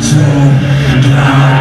to die.